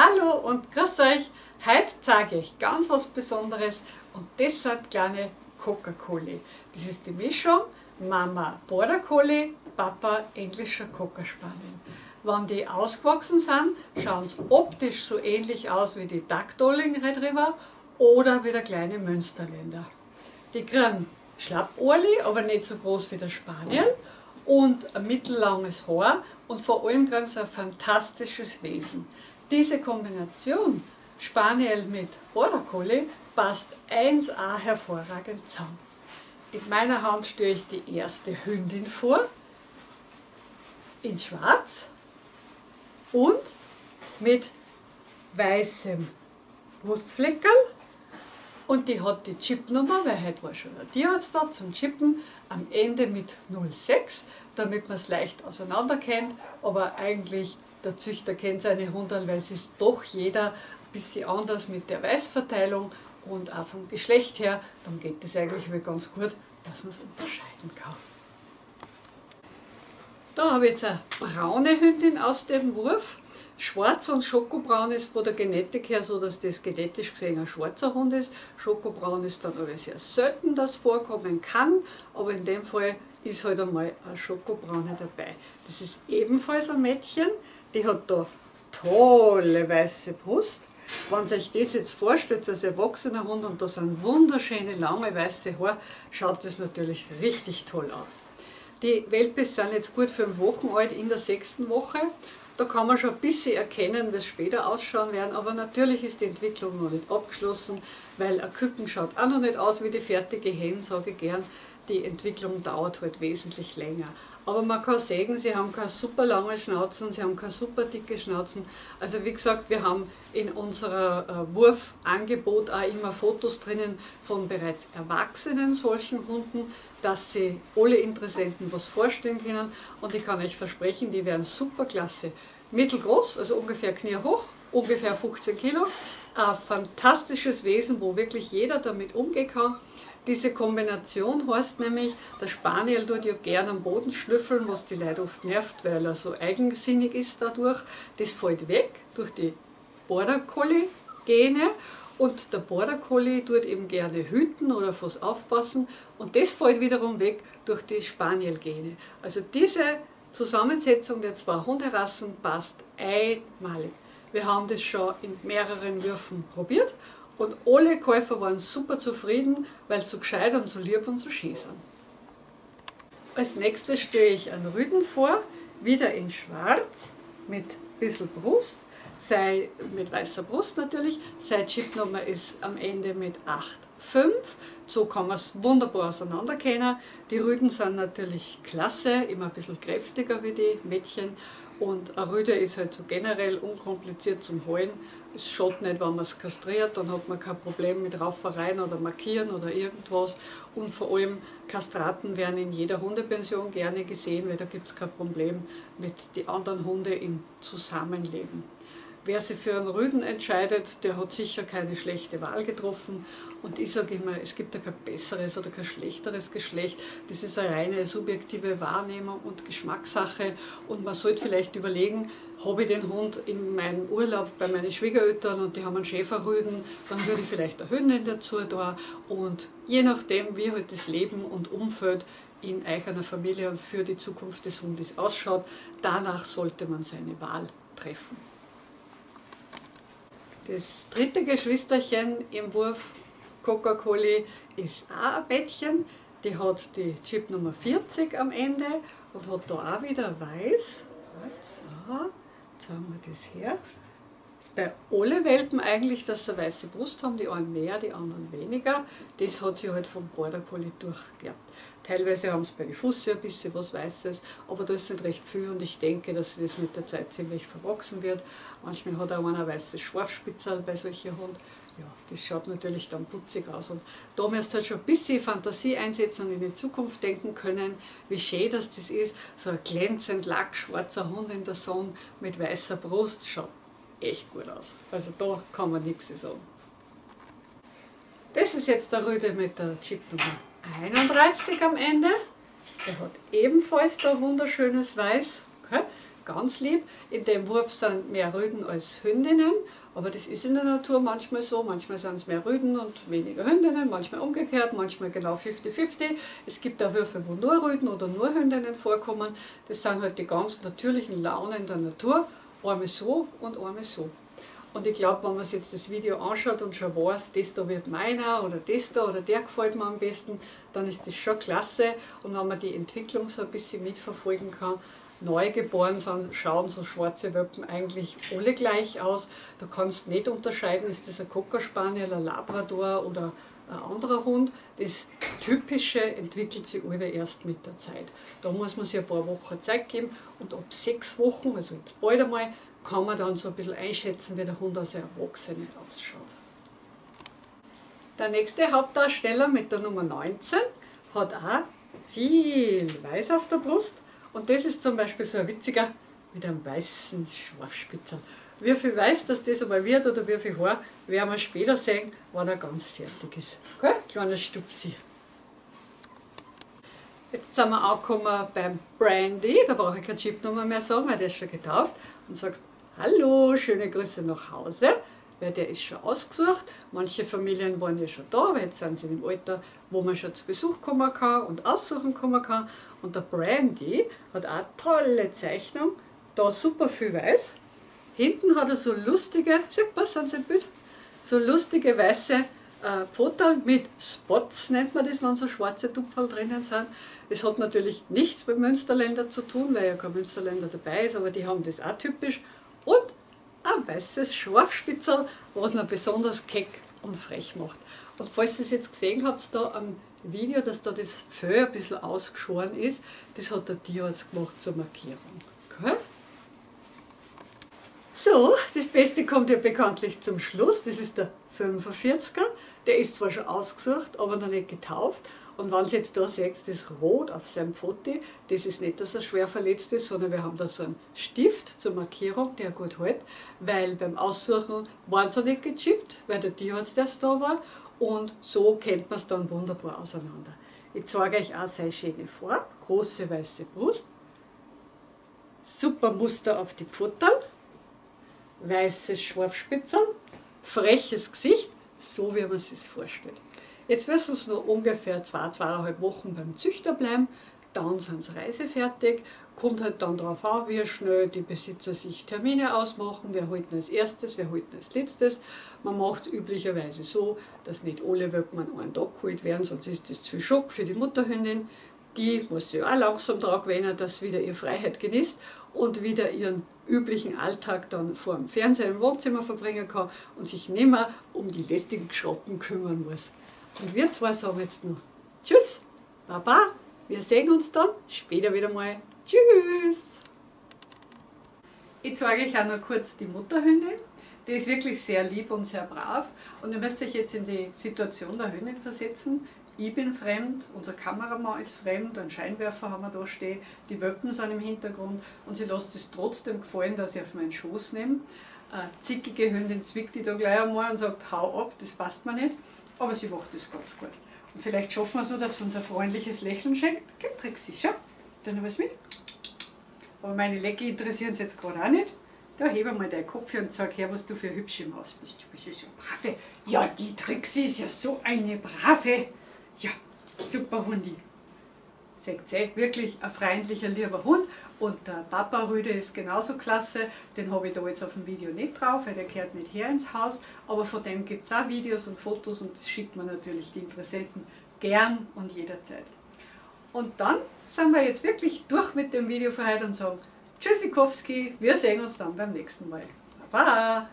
Hallo und grüß euch! Heute zeige ich ganz was Besonderes und das sind kleine Coca-Cola. Das ist die Mischung Mama Border Collie, Papa englischer Cocker Spaniel. Wenn die ausgewachsen sind, schauen sie optisch so ähnlich aus wie die Duck Dolling Retriever oder wie der kleine Münsterländer. Die kriegen Schlappohrli, aber nicht so groß wie der Spaniel und ein mittellanges Haar und vor allem ganz ein fantastisches Wesen. Diese Kombination Spaniel mit Border Collie passt 1A hervorragend zusammen. In meiner Hand stelle ich die erste Hündin vor, in schwarz und mit weißem Brustfleckerl und die hat die Chipnummer, weil heute war schon ein Tierarzt da zum Chippen, am Ende mit 06, damit man es leicht auseinander kennt. Aber eigentlich, der Züchter kennt seine Hunde, weil es ist doch jeder ein bisschen anders mit der Weißverteilung und auch vom Geschlecht her. Dann geht es eigentlich ganz gut, dass man es unterscheiden kann. Da habe ich jetzt eine braune Hündin aus dem Wurf. Schwarz und Schokobraun ist von der Genetik her so, dass das genetisch gesehen ein schwarzer Hund ist. Schokobraun ist dann aber sehr selten, dass vorkommen kann, aber in dem Fall ist halt einmal eine Schokobraune dabei. Das ist ebenfalls ein Mädchen, die hat da tolle weiße Brust. Wenn ihr euch das jetzt vorstellt als erwachsener Hund und da sind wunderschöne lange weiße Haare, schaut das natürlich richtig toll aus. Die Welpes sind jetzt gut fünf Wochen alt in der sechsten Woche da kann man schon ein bisschen erkennen, wie es später ausschauen werden, aber natürlich ist die Entwicklung noch nicht abgeschlossen, weil ein Küken schaut auch noch nicht aus wie die fertige Hen, sage ich gern. Die Entwicklung dauert halt wesentlich länger. Aber man kann sagen, sie haben keine super lange Schnauzen, sie haben keine super dicke Schnauzen. Also wie gesagt, wir haben in unserer äh, Wurfangebot auch immer Fotos drinnen von bereits erwachsenen solchen Hunden, dass sie alle Interessenten was vorstellen können. Und ich kann euch versprechen, die werden super klasse. Mittelgroß, also ungefähr kniehoch, ungefähr 15 Kilo. Ein fantastisches Wesen, wo wirklich jeder damit umgehen kann. Diese Kombination heißt nämlich, der Spaniel tut ja gern am Boden schnüffeln, was die Leute oft nervt, weil er so eigensinnig ist dadurch. Das fällt weg durch die Border Collie Gene und der Border Collie tut eben gerne hüten oder fürs Aufpassen und das fällt wiederum weg durch die Spaniel Gene. Also diese Zusammensetzung der zwei Hunderassen passt einmalig. Wir haben das schon in mehreren Würfen probiert und alle Käufer waren super zufrieden, weil sie so gescheit und so lieb und so schön sind. Als nächstes stelle ich einen Rüden vor, wieder in schwarz, mit ein bisschen Brust, sei mit weißer Brust natürlich, seine Chipnummer ist am Ende mit 8,5, so kann man es wunderbar auseinanderkennen. Die Rüden sind natürlich klasse, immer ein bisschen kräftiger wie die Mädchen und ein Rüde ist halt so generell unkompliziert zum Holen. Es schaut nicht, wenn man es kastriert, dann hat man kein Problem mit Raufereien oder Markieren oder irgendwas. Und vor allem Kastraten werden in jeder Hundepension gerne gesehen, weil da gibt es kein Problem mit den anderen Hunden im Zusammenleben. Wer sich für einen Rüden entscheidet, der hat sicher keine schlechte Wahl getroffen. Und ich sage immer, es gibt ja kein besseres oder kein schlechteres Geschlecht. Das ist eine reine subjektive Wahrnehmung und Geschmackssache. Und man sollte vielleicht überlegen, habe ich den Hund in meinem Urlaub bei meinen Schwiegereltern und die haben einen Schäferrüden, dann würde ich vielleicht eine Hündin dazu da. Und je nachdem, wie halt das Leben und Umfeld in eigener Familie und für die Zukunft des Hundes ausschaut, danach sollte man seine Wahl treffen. Das dritte Geschwisterchen im Wurf Coca-Cola ist auch ein Mädchen. Die hat die Chip Nummer 40 am Ende und hat da auch wieder weiß. So, jetzt haben wir das her. Das ist bei allen Welpen eigentlich, dass sie eine weiße Brust haben, die einen mehr, die anderen weniger. Das hat sie halt vom Border Collie durchgehabt. Teilweise haben sie bei den Füßen ein bisschen was Weißes, aber da ist nicht recht viel und ich denke, dass sie das mit der Zeit ziemlich verwachsen wird. Manchmal hat auch einer ein weißes Schwarfspitzel bei solchen Hunden. Ja, das schaut natürlich dann putzig aus. Und da müsst ihr halt schon ein bisschen Fantasie einsetzen und in die Zukunft denken können, wie schön das, das ist. So ein glänzend lackschwarzer Hund in der Sonne mit weißer Brust schaut echt gut aus. Also da kann man nichts sagen. Das ist jetzt der Rüde mit der Chipnummer 31 am Ende. Der hat ebenfalls da wunderschönes Weiß. Okay. ganz lieb. In dem Wurf sind mehr Rüden als Hündinnen, aber das ist in der Natur manchmal so. Manchmal sind es mehr Rüden und weniger Hündinnen, manchmal umgekehrt, manchmal genau 50-50. Es gibt auch Würfe, wo nur Rüden oder nur Hündinnen vorkommen. Das sind halt die ganz natürlichen Launen der Natur. Einmal so und einmal so. Und ich glaube, wenn man sich jetzt das Video anschaut und schon weiß, das da wird meiner oder das da oder der gefällt mir am besten, dann ist das schon klasse. Und wenn man die Entwicklung so ein bisschen mitverfolgen kann, Neugeboren sind, schauen so schwarze Welpen eigentlich alle gleich aus. Da kannst du nicht unterscheiden, ist das ein Cocker Spaniel, ein Labrador oder ein anderer Hund. Das Typische entwickelt sich alle erst mit der Zeit. Da muss man sich ein paar Wochen Zeit geben und ab sechs Wochen, also jetzt bald einmal, kann man dann so ein bisschen einschätzen, wie der Hund als Erwachsene ausschaut. Der nächste Hauptdarsteller mit der Nummer 19 hat auch viel Weiß auf der Brust und das ist zum Beispiel so ein witziger mit einem weißen Schwarfspitzer. Wie viel weiß, dass das einmal wird oder wie viel Haar, werden wir später sehen, wenn er ganz fertig ist. Okay? Kleiner Stupsi. Jetzt sind wir angekommen beim Brandy, da brauche ich keine Chipnummer mehr sagen, weil der ist schon getauft und sagt, hallo, schöne Grüße nach Hause, weil der ist schon ausgesucht. Manche Familien waren ja schon da, aber jetzt sind sie im Alter, wo man schon zu Besuch kommen kann und aussuchen kommen kann. Und der Brandy hat auch eine tolle Zeichnung, da super viel weiß. Hinten hat er so lustige, sieht sind Sie Bild? So lustige weiße äh, Fotos mit Spots, nennt man das, wenn so schwarze Tupferl drinnen sind. Das hat natürlich nichts mit Münsterländer zu tun, weil ja kein Münsterländer dabei ist, aber die haben das auch typisch. Und ein weißes Schwarfspitzel, was ihn besonders keck und frech macht. Und falls ihr es jetzt gesehen habt, da am Video, dass da das Fell ein bisschen ausgeschoren ist, das hat der Tierarzt gemacht zur Markierung. Okay? So, das Beste kommt ja bekanntlich zum Schluss, das ist der 45er. Der ist zwar schon ausgesucht, aber noch nicht getauft. Und wenn Sie jetzt da seht, das Rot auf seinem Foto, das ist nicht, dass er schwer verletzt ist, sondern wir haben da so einen Stift zur Markierung, der gut hält, weil beim Aussuchen waren sie nicht gechippt, weil der Tierarzt erst da war und so kennt man es dann wunderbar auseinander. Ich zeige euch auch seine schöne Farbe, große weiße Brust, super Muster auf die Pfoten, weißes Schwarfspitzel, freches Gesicht, so wie man es sich vorstellt. Jetzt müssen sie noch ungefähr zwei, zweieinhalb Wochen beim Züchter bleiben, dann sind sie reisefertig. Kommt halt dann darauf an, wie schnell die Besitzer sich Termine ausmachen, wer holt als erstes, wer holt als letztes. Man macht es üblicherweise so, dass nicht alle an einen Tag geholt werden, sonst ist das zu Schock für die Mutterhündin. Die muss sich auch langsam daran gewöhnen, dass sie wieder ihre Freiheit genießt und wieder ihren üblichen Alltag dann vor dem Fernseher im Wohnzimmer verbringen kann und sich nicht mehr um die lästigen Schrotten kümmern muss. Und wir zwei sagen jetzt noch Tschüss, Baba, wir sehen uns dann später wieder mal. Tschüss! Ich zeige euch auch noch kurz die Mutterhündin. Die ist wirklich sehr lieb und sehr brav. Und ihr müsst euch jetzt in die Situation der Hündin versetzen. Ich bin fremd, unser Kameramann ist fremd, ein Scheinwerfer haben wir da stehen, die Wölpen sind im Hintergrund und sie lässt es trotzdem gefallen, dass ich auf meinen Schoß nehme. Eine zickige Hündin zwickt die da gleich einmal und sagt, hau ab, das passt mir nicht aber sie macht das ganz gut. Und vielleicht schaffen wir so, dass sie uns ein freundliches Lächeln schenkt. Gib Trixi, schau, dann noch was mit. Aber meine Lecke interessieren sie jetzt gerade auch nicht. Da hebe mal deinen Kopf und sag her, was du für hübsche Maus bist. Du bist ja so brave. Ja, die Trixi ist ja so eine brave. Ja, super Hundi. Seht ihr, wirklich ein freundlicher, lieber Hund. Und der Papa Rüde ist genauso klasse. Den habe ich da jetzt auf dem Video nicht drauf, weil der gehört nicht her ins Haus. Aber von dem gibt es auch Videos und Fotos und das schickt man natürlich die Interessenten gern und jederzeit. Und dann sind wir jetzt wirklich durch mit dem Video für heute und sagen Tschüssikowski, wir sehen uns dann beim nächsten Mal. Baba!